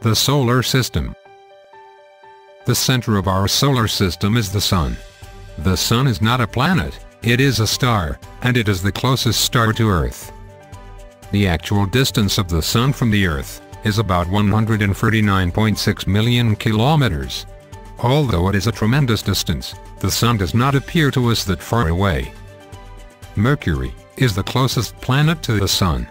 the solar system. The center of our solar system is the Sun. The Sun is not a planet, it is a star, and it is the closest star to Earth. The actual distance of the Sun from the Earth is about 139.6 million kilometers. Although it is a tremendous distance, the Sun does not appear to us that far away. Mercury is the closest planet to the Sun.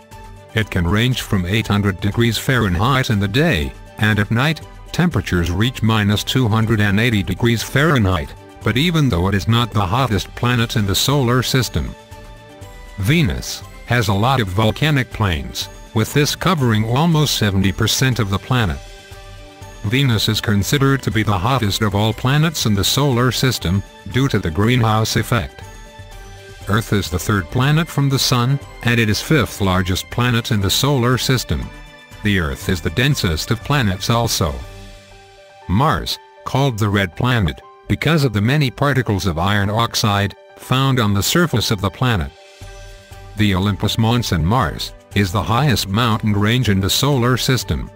It can range from 800 degrees Fahrenheit in the day, and at night, temperatures reach minus 280 degrees Fahrenheit, but even though it is not the hottest planet in the solar system. Venus has a lot of volcanic plains, with this covering almost 70% of the planet. Venus is considered to be the hottest of all planets in the solar system, due to the greenhouse effect. Earth is the third planet from the Sun, and it is fifth largest planet in the solar system. The Earth is the densest of planets also. Mars, called the Red Planet, because of the many particles of iron oxide, found on the surface of the planet. The Olympus Mons on Mars, is the highest mountain range in the solar system.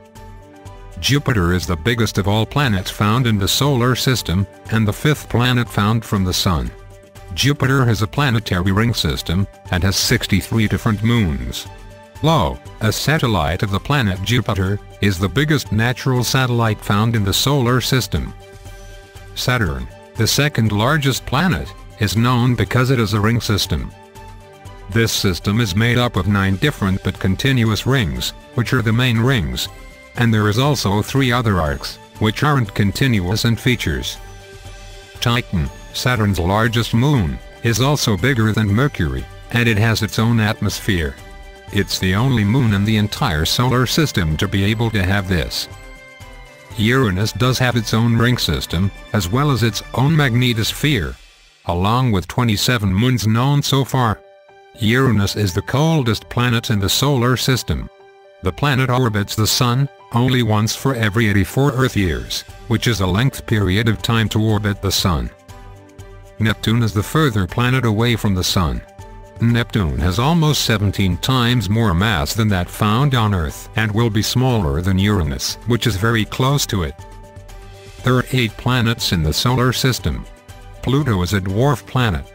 Jupiter is the biggest of all planets found in the solar system, and the fifth planet found from the Sun. Jupiter has a planetary ring system, and has 63 different moons. Io, a satellite of the planet Jupiter, is the biggest natural satellite found in the solar system. Saturn, the second largest planet, is known because it is a ring system. This system is made up of nine different but continuous rings, which are the main rings, and there is also three other arcs, which aren't continuous in features. Titan, Saturn's largest moon, is also bigger than Mercury, and it has its own atmosphere. It's the only moon in the entire solar system to be able to have this. Uranus does have its own ring system, as well as its own magnetosphere. Along with 27 moons known so far. Uranus is the coldest planet in the solar system. The planet orbits the Sun, only once for every 84 Earth years, which is a length period of time to orbit the Sun. Neptune is the further planet away from the Sun. Neptune has almost 17 times more mass than that found on Earth and will be smaller than Uranus, which is very close to it. There are eight planets in the solar system. Pluto is a dwarf planet.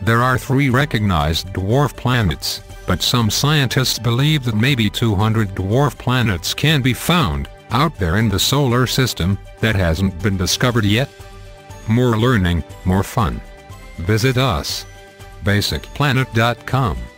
There are three recognized dwarf planets, but some scientists believe that maybe 200 dwarf planets can be found out there in the solar system that hasn't been discovered yet. More learning, more fun. Visit us. BasicPlanet.com